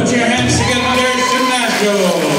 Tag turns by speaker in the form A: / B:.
A: Put your hands together, Nashville.